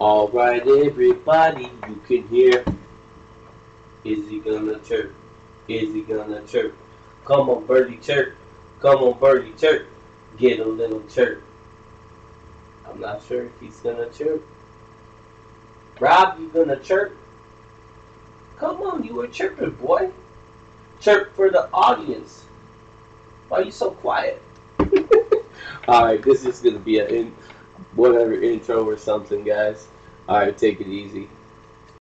Alright, everybody, you can hear. Is he gonna chirp? Is he gonna chirp? Come on, birdie chirp. Come on, birdie chirp. Get a little chirp. I'm not sure if he's gonna chirp. Rob, you gonna chirp? Come on, you were chirping, boy. Chirp for the audience. Why are you so quiet? Alright, this is gonna be a in whatever intro or something, guys. Alright, take it easy.